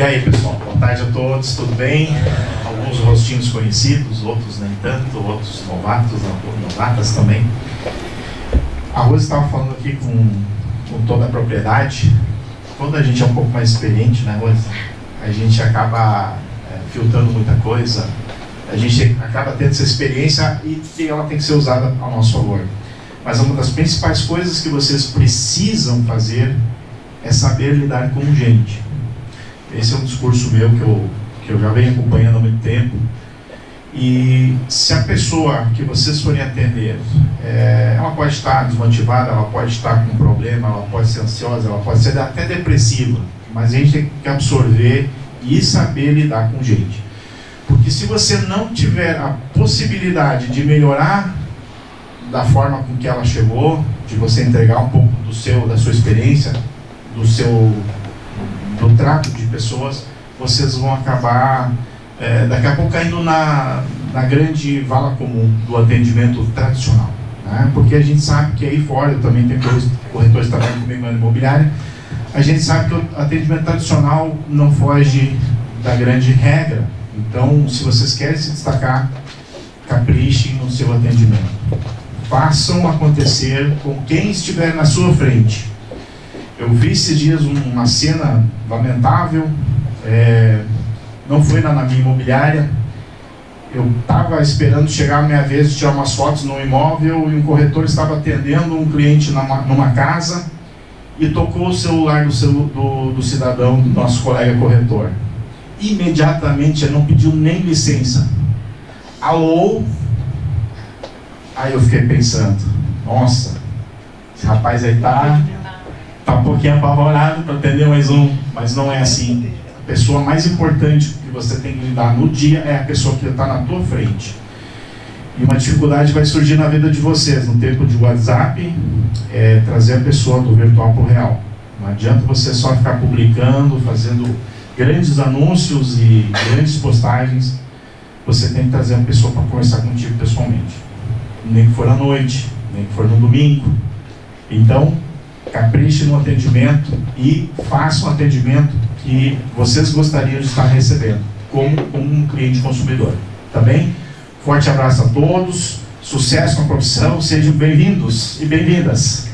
E aí, pessoal, boa tarde a todos, tudo bem? Alguns rostinhos conhecidos, outros nem tanto, outros novatos, novatas também. A Rose estava falando aqui com, com toda a propriedade. Quando a gente é um pouco mais experiente, né, Rose? A gente acaba é, filtrando muita coisa, a gente acaba tendo essa experiência e ela tem que ser usada ao nosso favor. Mas uma das principais coisas que vocês precisam fazer é saber lidar com gente. Esse é um discurso meu que eu, que eu já venho acompanhando há muito tempo. E se a pessoa que vocês forem atender, é, ela pode estar desmotivada, ela pode estar com um problema, ela pode ser ansiosa, ela pode ser até depressiva, mas a gente tem que absorver e saber lidar com gente. Porque se você não tiver a possibilidade de melhorar da forma com que ela chegou, de você entregar um pouco do seu, da sua experiência, do seu do trato de pessoas, vocês vão acabar é, daqui a pouco caindo na, na grande vala comum do atendimento tradicional. Né? Porque a gente sabe que aí fora, eu também tenho corretores que trabalham comigo na imobiliária, a gente sabe que o atendimento tradicional não foge da grande regra. Então, se vocês querem se destacar, caprichem no seu atendimento. Façam acontecer com quem estiver na sua frente. Eu vi esses dias uma cena lamentável, é, não foi na, na minha imobiliária. Eu estava esperando chegar a minha vez de tirar umas fotos no imóvel e um corretor estava atendendo um cliente numa, numa casa e tocou o celular do, do, do cidadão, do nosso colega corretor. Imediatamente ele não pediu nem licença. Alô? Aí eu fiquei pensando, nossa, esse rapaz aí tá está um pouquinho apavorado para atender mais um, mas não é assim. A pessoa mais importante que você tem que lidar no dia é a pessoa que está na tua frente. E uma dificuldade vai surgir na vida de vocês, no tempo de WhatsApp, é trazer a pessoa do virtual para o real. Não adianta você só ficar publicando, fazendo grandes anúncios e grandes postagens. Você tem que trazer a pessoa para conversar contigo pessoalmente. Nem que for à noite, nem que for no domingo. Então, capriche no atendimento e faça um atendimento que vocês gostariam de estar recebendo, como, como um cliente consumidor. Tá bem? Forte abraço a todos, sucesso na profissão, sejam bem-vindos e bem-vindas.